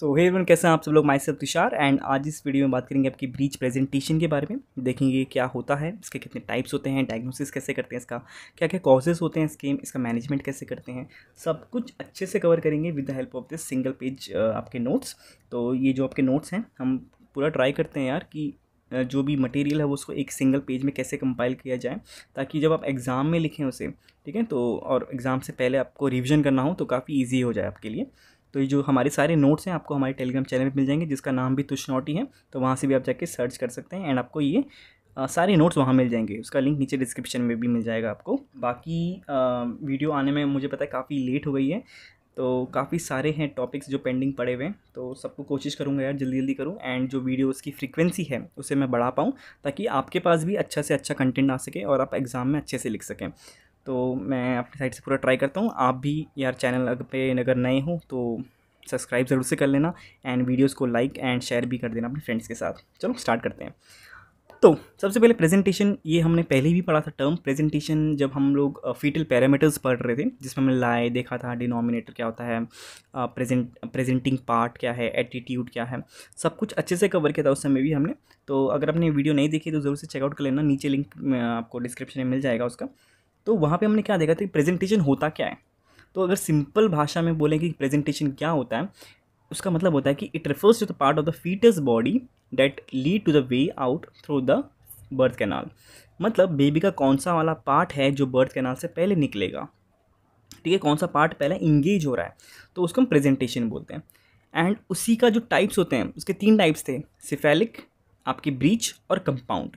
सो हे one कैसे हैं आप सब लोग? माई सेल्फ तुषार एंड आज इस वीडियो में बात करेंगे आपकी ब्रीच प्रेजेंटेशन के बारे में। देखेंगे क्या होता है, इसके कितने टाइप्स होते हैं डायग्नोसिस कैसे करते हैं इसका क्या क्या कॉजेज़ होते हैं इसके इसका मैनेजमेंट कैसे करते हैं। सब कुछ अच्छे से कवर करेंगे with the help of this single page आपके नोट्स तो ये जो आपके नोट्स हैं, हम पूरा ट्राई करते हैं यार कि जो भी मटेरियल है वो उसको एक सिंगल पेज में कैसे कंपाइल किया जाए, ताकि जब आप एग्ज़ाम में लिखें उसे, ठीक है? तो और एग्ज़ाम से पहले आपको रिविज़न करना हो तो काफ़ी ईजी हो जाए आपके लिए। तो ये जो हमारे सारे नोट्स हैं आपको हमारे टेलीग्राम चैनल पर मिल जाएँगे जिसका नाम भी तुष नोट है तो वहाँ से भी आप जाके सर्च कर सकते हैं एंड आपको ये आ, सारे नोट्स वहाँ मिल जाएँगे। उसका लिंक नीचे डिस्क्रिप्शन में भी मिल जाएगा आपको। बाकी आ, वीडियो आने में मुझे पता है काफ़ी लेट हो गई है तो काफ़ी सारे हैं टॉपिक्स जो पेंडिंग पड़े हुए हैं तो सबको कोशिश करूँगा यार जल्दी जल्दी करूँ एंड जो वीडियो उसकी फ्रीक्वेंसी है उसे मैं बढ़ा पाऊँ ताकि आपके पास भी अच्छा से अच्छा कंटेंट आ सके और आप एग्ज़ाम में अच्छे से लिख सकें। तो मैं अपनी साइड से पूरा ट्राई करता हूँ। आप भी यार चैनल पे अगर नए हो तो सब्सक्राइब ज़रूर से कर लेना एंड वीडियोस को लाइक एंड शेयर भी कर देना अपने फ्रेंड्स के साथ। चलो स्टार्ट करते हैं। तो सबसे पहले प्रेजेंटेशन, ये हमने पहले भी पढ़ा था टर्म। प्रेजेंटेशन जब हम लोग फीटल पैरामीटर्स पढ़ रहे थे, जिसमें हमने लाए, देखा था, डिनोमिनेटर क्या होता है प्रेजेंट, प्रेजेंटिंग पार्ट क्या है, एटीट्यूड क्या है, सब कुछ अच्छे से कवर किया था उस समय भी हमने। तो अगर आपने वीडियो नहीं देखी तो ज़रूर से चेकआउट कर लेना, नीचे लिंक आपको डिस्क्रिप्शन में मिल जाएगा उसका। तो वहाँ पर हमने क्या देखा था कि प्रेजेंटेशन होता क्या है? तो अगर सिंपल भाषा में बोलें कि प्रेजेंटेशन क्या होता है, उसका मतलब होता है कि it refers to the part of the fetus body that lead to the way out through the birth canal मतलब बेबी का कौन सा वाला पार्ट है जो बर्थ कैनाल से पहले निकलेगा? ठीक है, कौन सा पार्ट पहले इंगेज हो रहा है? तो उसको हम प्रेजेंटेशन बोलते हैं। एंड उसी का जो टाइप्स होते हैं, उसके तीन टाइप्स थे सिफेलिक आपकी ब्रीच और कंपाउंड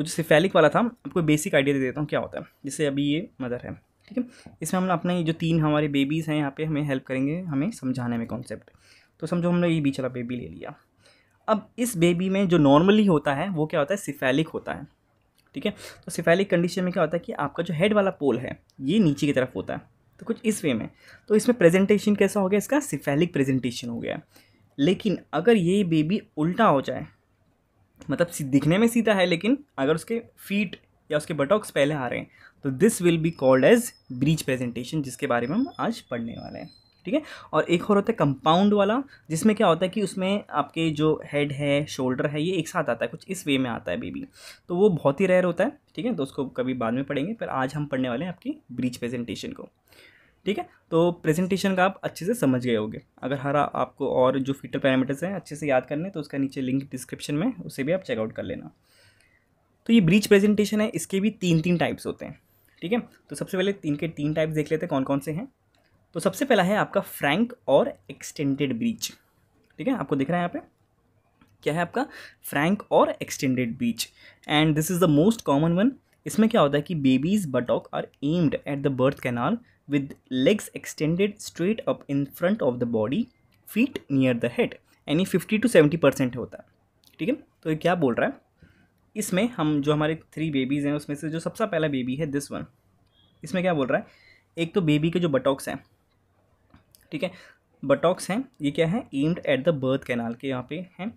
तो जो सिफेलिक वाला था आपको बेसिक आइडिया दे देता हूँ क्या होता है। जैसे अभी ये मदर है, ठीक है? इसमें हम अपने जो तीन हमारे बेबीज़ हैं, यहाँ पे हमें हेल्प करेंगे हमें समझाने में कॉन्सेप्ट तो समझो हमने ये बीच वाला बेबी ले लिया। अब इस बेबी में जो नॉर्मली होता है, वो क्या होता है? सिफेलिक होता है, ठीक है? तो सिफेलिक कंडीशन में क्या होता है कि आपका जो हेड वाला पोल है, ये नीचे की तरफ़ होता है तो कुछ इस वे में। तो इसमें प्रेजेंटेशन कैसा हो गया? इसका सिफेलिक प्रेजेंटेशन हो गया। लेकिन अगर ये बेबी उल्टा हो जाए मतलब दिखने में सीधा है, लेकिन अगर उसके फीट या उसके बटॉक्स पहले आ रहे हैं तो this will be called as breech presentation जिसके बारे में हम आज पढ़ने वाले हैं, ठीक है? और एक और होता है कंपाउंड वाला, जिसमें क्या होता है कि उसमें आपके जो हेड है शोल्डर है, ये एक साथ आता है, कुछ इस वे में आता है बेबी तो वो बहुत ही रेयर होता है, ठीक है? तो उसको कभी बाद में पढ़ेंगे, पर आज हम पढ़ने वाले हैं आपकी ब्रीच प्रेजेंटेशन को। ठीक है? तो प्रेजेंटेशन का आप अच्छे से समझ गए होंगे। अगर हरा आपको और जो फीटर पैरामीटर्स हैं, अच्छे से याद करने तो उसका नीचे लिंक डिस्क्रिप्शन में, उसे भी आप चेकआउट कर लेना। तो ये ब्रीच प्रेजेंटेशन है, इसके भी तीन तीन टाइप्स होते हैं। ठीक है? तो सबसे पहले तीन के तीन टाइप्स देख लेते हैं कौन कौन से हैं। तो सबसे पहला है आपका फ्रैंक और एक्सटेंडेड ब्रीच ठीक है? आपको दिख रहा है यहाँ पे? क्या है आपका? Frank or extended breech and this is the most common one इसमें क्या होता है कि baby's buttock are aimed at the birth canal with legs extended straight up in front of the body feet near the head यानी fifty to seventy percent होता है। ठीक है? तो ये क्या बोल रहा है? इसमें हम जो हमारे थ्री बेबीज़ हैं, उसमें से जो सबसे पहला बेबी है दिस वन इसमें क्या बोल रहा है? एक तो बेबी के जो बटॉक्स हैं, ठीक है? बटॉक्स हैं, ये क्या है? Aimed at the birth canal के यहाँ पे हैं।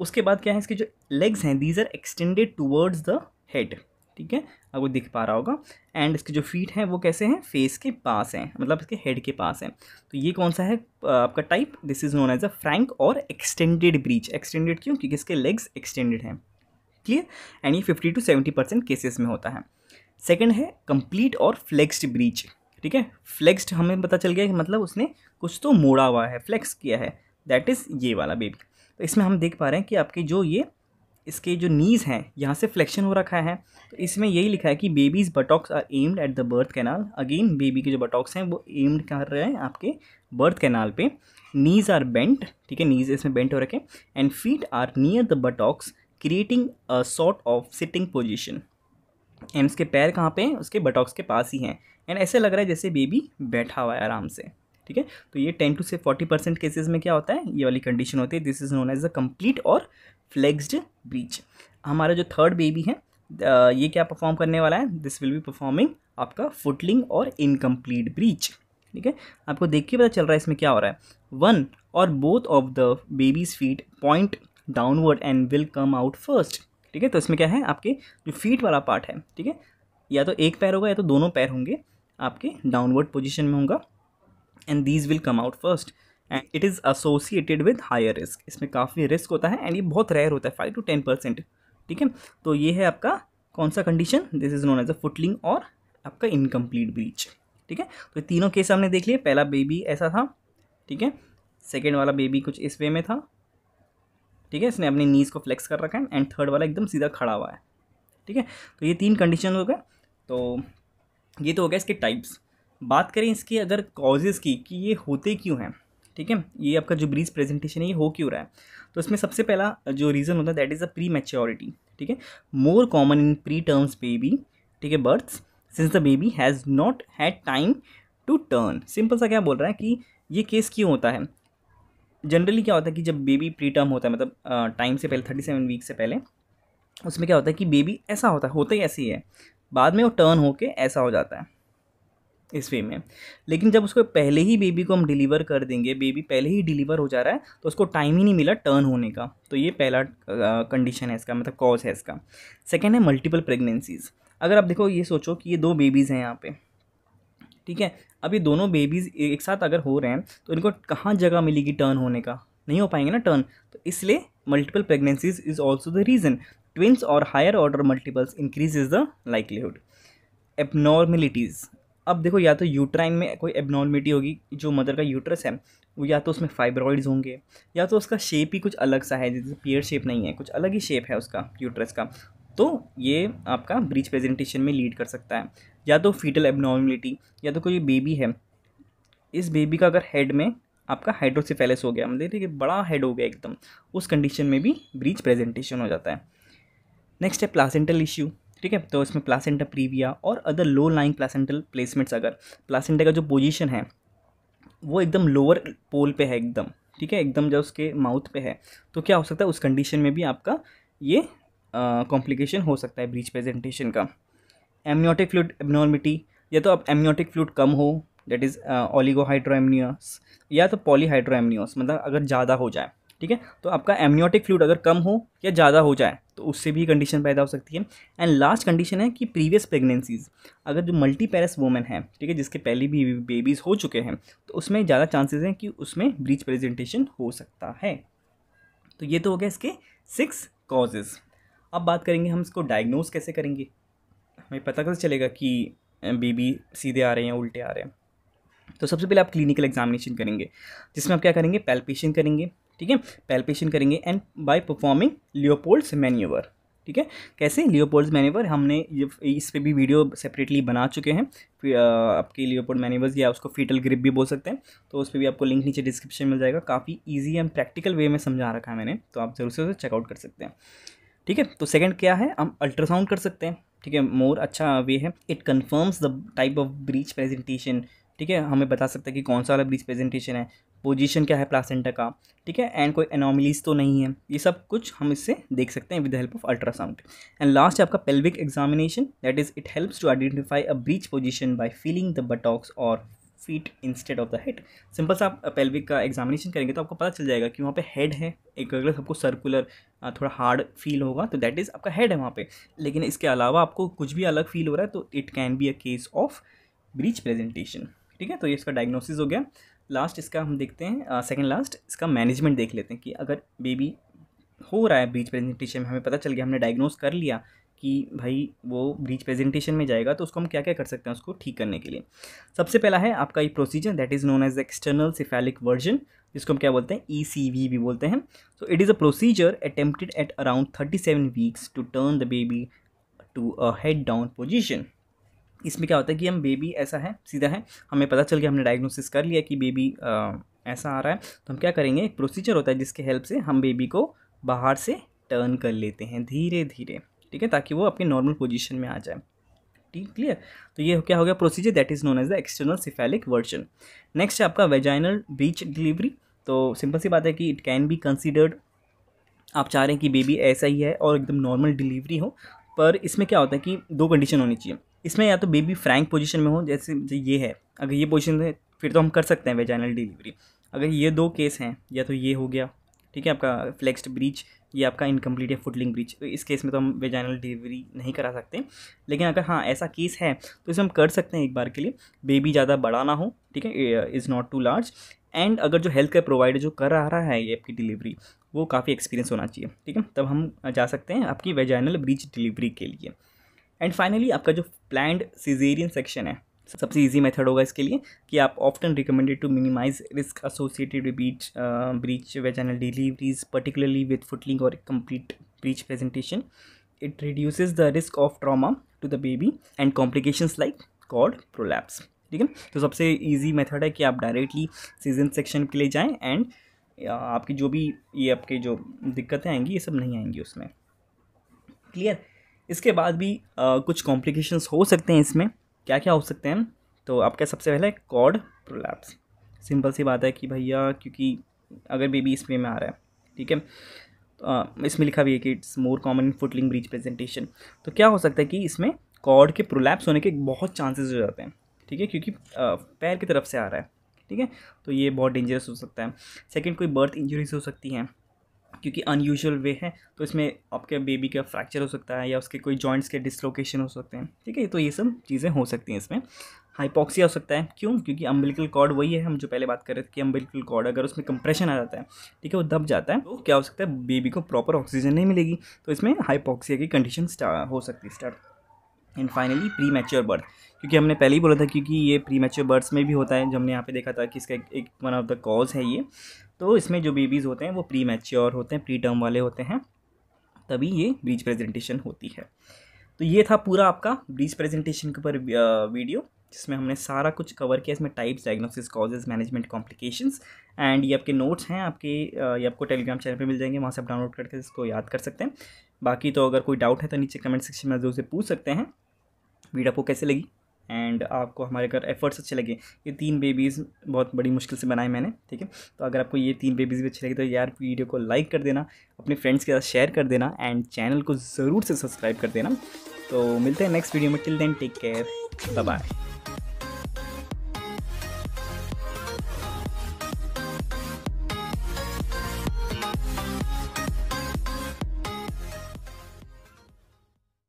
उसके बाद क्या है? इसके जो लेग्स हैं these are extended towards the head ठीक है? आपको दिख पा रहा होगा। एंड इसके जो फीट हैं, वो कैसे हैं? फेस के पास हैं मतलब इसके हेड के पास हैं। तो ये कौन सा है? आपका type this is known as a frank or extended breech extended क्यों? क्योंकि इसके लेग्स एक्सटेंडेड हैं। क्लियर एंड ये fifty to seventy percent cases में होता है। सेकेंड है कंप्लीट और फ्लेक्सड ब्रीच ठीक है? फ्लेक्सड हमें पता चल गया कि मतलब उसने कुछ तो मोड़ा हुआ है फ्लेक्स किया है। दैट इज़ ये वाला बेबी तो इसमें हम देख पा रहे हैं कि आपकी जो ये इसके जो नीज़ हैं, यहाँ से फ्लेक्शन हो रखा है। तो इसमें यही लिखा है कि baby's buttocks are aimed at the birth canal again baby के जो बटॉक्स हैं, वो एम्ड कर रहे हैं आपके बर्थ कैनाल पे। नीज़ आर बेंट ठीक है नीज़ इसमें बेंट हो रखे। And feet are near the buttocks creating a sort of sitting position and उसके पैर कहाँ पे हैं? उसके बटॉक्स के पास ही हैं। एंड ऐसे लग रहा है जैसे बेबी बैठा हुआ है आराम से। ठीक है? तो ये टेन टू से फोर्टी परसेंट केसेज में क्या होता है? ये वाली कंडीशन होती है। This is known as a complete और फ्लेक्सड ब्रीच हमारा जो थर्ड बेबी है ये क्या परफॉर्म करने वाला है? दिस विल बी परफॉर्मिंग आपका फुटलिंग और इनकम्प्लीट ब्रीच ठीक है? आपको देख के पता चल रहा है इसमें क्या हो रहा है। One or both of the baby's feet point downward and will come out first ठीक है? तो इसमें क्या है? आपके जो फीट वाला पार्ट है। ठीक है? या तो एक पैर होगा या तो दोनों पैर होंगे। आपके डाउनवर्ड पोजिशन में होगा। And these will come out first and it is associated with higher risk इसमें काफ़ी रिस्क होता है एंड ये बहुत रेयर होता है फाइव टू टेन परसेंट ठीक है? तो ये है आपका कौन सा condition this is known as a footling or आपका इनकम्प्लीट ब्रीच ठीक है? तो तीनों केस हमने देख लिए। पहला बेबी ऐसा था। ठीक है? सेकेंड वाला बेबी कुछ इस वे में था। ठीक है? इसने अपनी नीज़ को फ्लेक्स कर रखा है एंड थर्ड वाला एकदम सीधा खड़ा हुआ है। ठीक है? तो ये तीन कंडीशन हो गए। तो ये तो हो गया इसके टाइप्स बात करें इसकी अगर कॉजेज़ की, कि ये होते क्यों हैं, ठीक है? ये आपका जो ब्रीज प्रेजेंटेशन है, ये हो क्यों रहा है? तो इसमें सबसे पहला जो रीज़न होता है that is a prematurity ठीक है? More common in preterms baby ठीक है birth since the baby has not had time to turn simple सा क्या बोल रहा है कि ये केस क्यों होता है? जनरली क्या होता है कि जब बेबी प्री टर्म होता है मतलब टाइम से पहले थर्टी सेवन वीक से पहले, उसमें क्या होता है कि बेबी ऐसा होता है, होता ही ऐसे ही है। बाद में वो टर्न होके ऐसा हो जाता है। इस वे में। लेकिन जब उसको पहले ही बेबी को हम डिलीवर कर देंगे बेबी पहले ही डिलीवर हो जा रहा है तो उसको टाइम ही नहीं मिला टर्न होने का। तो ये पहला कंडीशन है इसका मतलब कॉज है इसका। सेकेंड है मल्टीपल प्रेगनेंसीज अगर आप देखो, ये सोचो कि ये दो बेबीज़ हैं यहाँ पे। ठीक है? अब ये दोनों बेबीज़ एक साथ अगर हो रहे हैं तो इनको कहाँ जगह मिलेगी टर्न होने का? नहीं हो पाएँगे ना टर्न तो इसलिए multiple pregnancies is also the reason twins or higher order multiples increase is the likelihood abnormalities अब देखो, या तो यूट्राइन में कोई एबनॉर्मिटी होगी, जो मदर का यूट्रस है, वो या तो उसमें फाइब्रॉइड्स होंगे, या तो उसका शेप ही कुछ अलग सा है, जैसे पियर शेप नहीं है, कुछ अलग ही शेप है उसका यूट्रस का तो ये आपका ब्रीच प्रेजेंटेशन में लीड कर सकता है। या तो फीटल एबनॉर्मिलिटी या तो कोई बेबी है, इस बेबी का अगर हेड में आपका हाइड्रोसिफेलिस हो गया मतलब देखिए बड़ा हेड हो गया एकदम, उस कंडीशन में भी ब्रीच प्रेजेंटेशन हो जाता है। नेक्स्ट है प्लासेंटल इश्यू ठीक है? तो इसमें placenta previa or other low lying placental placements अगर प्लासेंटा का जो पोजीशन है, वो एकदम लोअर पोल पे है एकदम, ठीक है? एकदम जब उसके माउथ पे है तो क्या हो सकता है? उस कंडीशन में भी आपका ये कॉम्प्लिकेशन हो सकता है ब्रीच प्रेजेंटेशन का। एमनियोटिक फ्लूड एबनॉर्मिटी या तो आप एमनियोटिक फ्लूड कम हो दैट इज़ ओलिगोहाइड्रोएमनियस या तो पॉलीहाइड्रोएमनियस मतलब अगर ज़्यादा हो जाए। ठीक है? तो आपका एमनियोटिक फ्लूड अगर कम हो या ज़्यादा हो जाए तो उससे भी कंडीशन पैदा हो सकती है। एंड लास्ट कंडीशन है कि प्रीवियस प्रेगनेंसीज अगर जो मल्टी पैरस वोमेन है, ठीक है, जिसके पहले भी बेबीज़ हो चुके हैं तो उसमें ज़्यादा चांसेस हैं कि उसमें ब्रीच प्रेजेंटेशन हो सकता है। तो ये तो हो गया इसके सिक्स कॉजेज़ अब बात करेंगे हम इसको डायग्नोज कैसे करेंगे? हमें पता कैसे चलेगा कि बेबी सीधे आ रहे हैं उल्टे आ रहे हैं? तो सबसे पहले आप क्लिनिकल एग्जामिनेशन करेंगे, जिसमें आप क्या करेंगे? पैल्पेशन करेंगे। ठीक है? पैल्पेशन करेंगे and by performing Leopold's manoeuvre ठीक है? कैसे लियोपोल्ड्स मैन्यूवर हमने इस पर भी वीडियो सेपरेटली बना चुके हैं। फिर आपके लियोपोल्ड मैन्यूवर्स या उसको फीटल ग्रिप भी बोल सकते हैं। तो उस पर भी आपको लिंक नीचे डिस्क्रिप्शन मिल जाएगा। काफ़ी ईजी एंड प्रैक्टिकल वे में समझा रखा है मैंने। तो आप ज़रूर से उसे चेकआउट कर सकते हैं। ठीक है? तो सेकंड क्या है? हम अल्ट्रासाउंड कर सकते हैं। ठीक है? मोर अच्छा वे है। It confirms the type of breech presentation ठीक है, हमें बता सकता है कि कौन सा वाला ब्रीच प्रेजेंटेशन है पोजीशन क्या है प्लासेंटा का, ठीक है एंड कोई एनोमिलीज तो नहीं है। ये सब कुछ हम इससे देख सकते हैं with help of ultrasound and last आपका pelvic examination that is it helps to identify a breech position by feeling the buttocks or feet instead of the head simple सा आप पेल्विक का एग्जामिनेशन करेंगे तो आपको पता चल जाएगा कि वहाँ पे हेड है, एक अगर सबको सर्कुलर थोड़ा हार्ड फील होगा तो दैट इज़ आपका हेड है वहाँ पे। लेकिन इसके अलावा आपको कुछ भी अलग फील हो रहा है तो it can be a case of breech presentation ठीक है तो ये इसका डायग्नोसिस हो गया। लास्ट इसका हम देखते हैं सेकेंड लास्ट इसका मैनेजमेंट देख लेते हैं कि अगर बेबी हो रहा है ब्रीच प्रेजेंटेशन में, हमें पता चल गया, हमने डायग्नोस कर लिया कि भाई वो ब्रीच प्रेजेंटेशन में जाएगा तो उसको हम क्या क्या कर सकते हैं उसको ठीक करने के लिए। सबसे पहला है आपका ये procedure that is known as external cephalic version जिसको हम क्या बोलते हैं ई सी वी भी बोलते हैं। So it is a procedure attempted at around thirty seven weeks to turn the baby to a head down position इसमें क्या होता है कि हम बेबी ऐसा है, सीधा है, हमें पता चल गया, हमने डायग्नोसिस कर लिया कि बेबी ऐसा आ रहा है। तो हम क्या करेंगे, एक प्रोसीजर होता है जिसके हेल्प से हम बेबी को बाहर से टर्न कर लेते हैं धीरे धीरे ठीक है, ताकि वो अपने नॉर्मल पोजीशन में आ जाए। ठीक क्लियर तो ये क्या हो गया procedure that is known as the external cephalic version next है आपका वेजाइनल ब्रीच डिलीवरी तो सिंपल सी बात है कि इट कैन बी कंसिडर्ड आप चाह रहे हैं कि बेबी ऐसा ही है और एकदम नॉर्मल डिलीवरी हो, पर इसमें क्या होता है कि दो कंडीशन होनी चाहिए। इसमें या तो बेबी फ्रैंक पोजीशन में हो, जैसे ये है। अगर ये पोजीशन है फिर तो हम कर सकते हैं वेजाइनल डिलीवरी अगर ये दो केस हैं, या तो ये हो गया, ठीक है, आपका फ्लेक्स्ड ब्रीच ये आपका इनकम्प्लीट है फुटलिंग ब्रीच इस केस में तो हम वेजाइनल डिलीवरी नहीं करा सकते। लेकिन अगर हाँ ऐसा केस है तो इसे हम कर सकते हैं एक बार के लिए। बेबी ज़्यादा बड़ा ना हो, ठीक है is not too large and अगर जो हेल्थ केयर प्रोवाइडर जो कर रहा है ये आपकी डिलीवरी वो काफ़ी एक्सपीरियंस होना चाहिए, ठीक है। तब हम जा सकते हैं आपकी वेजाइनल ब्रीच डिलीवरी के लिए। एंड फाइनली आपका जो प्लान्ड सीजेरियन सेक्शन है, सबसे इजी मेथड होगा इसके लिए कि आप often recommended to minimise risk associated with breech breech vaginal deliveries particularly with footling or complete breech presentation it reduces the risk of trauma to the baby and complications like cord prolapse. ठीक है तो सबसे easy method है कि आप directly season section के लिए जाएँ एंड आपकी जो भी, ये आपके जो दिक्कतें आएँगी, ये सब नहीं आएँगी उसमें। क्लियर इसके बाद भी आ, कुछ कॉम्प्लिकेशंस हो सकते हैं इसमें। क्या क्या हो सकते हैं? तो आपका सबसे पहले कॉर्ड प्रोलैप्स सिंपल सी बात है कि भैया क्योंकि अगर बेबी इसमें में आ रहा है ठीक है? तो इसमें लिखा भी है कि it's more common footling breech presentation तो क्या हो सकता है कि इसमें कॉर्ड के प्रोलैप्स होने के बहुत चांसेस हो जाते हैं ठीक है? क्योंकि पैर की तरफ़ से आ रहा है ठीक है? तो ये बहुत डेंजरस हो सकता है। सेकंड कोई बर्थ इंजरीज हो सकती हैं। क्योंकि अनयूजुअल वे है तो इसमें आपके बेबी का फ्रैक्चर हो सकता है या उसके कोई जॉइंट्स के डिसलोकेशन हो सकते हैं। ठीक है तो ये सब चीज़ें हो सकती हैं इसमें। हाइपॉक्सिया हो सकता है, क्यों? क्योंकि अम्बिलिकल कॉर्ड वही है, हम जो पहले बात कर रहे थे कि अम्बिलिकल कॉर्ड अगर उसमें कंप्रेशन आ जाता है, ठीक है, वो दब जाता है तो क्या हो सकता है बेबी को प्रॉपर ऑक्सीजन नहीं मिलेगी। तो इसमें हाइपॉक्सिया की कंडीशन हो सकती है start and finally premature birth क्योंकि हमने पहले ही बोला था, क्योंकि ये प्री मैच्योर बर्थ्स में भी होता है, जो हमने यहाँ पे देखा था कि इसका एक वन ऑफ़ द कॉज है ये। तो इसमें जो बेबीज़ होते हैं, वो प्री मैच्योर होते हैं प्री टर्म वाले होते हैं, तभी ये ब्रीच प्रेजेंटेशन होती है। तो ये था पूरा आपका ब्रीच प्रेजेंटेशन के ऊपर वीडियो जिसमें हमने सारा कुछ कवर किया। इसमें types diagnosis causes management complications and ये आपके नोट्स हैं, आपके ये आपको टेलीग्राम चैनल पे मिल जाएँगे, वहाँ से आप डाउनलोड करके इसको याद कर सकते हैं। बाकी तो अगर कोई डाउट है तो नीचे कमेंट सेक्शन में जो से पूछ सकते हैं। वीडियो आपको कैसे लगी? एंड आपको हमारे घर एफर्ट्स अच्छे लगे। ये तीन बेबीज़ बहुत बड़ी मुश्किल से बनाए मैंने, ठीक है? तो अगर आपको ये तीन बेबीज़ भी अच्छे लगे तो यार वीडियो को लाइक कर देना, अपने फ्रेंड्स के साथ शेयर कर देना एंड चैनल को ज़रूर से सब्सक्राइब कर देना। तो मिलते हैं नेक्स्ट वीडियो में। Till then take care bye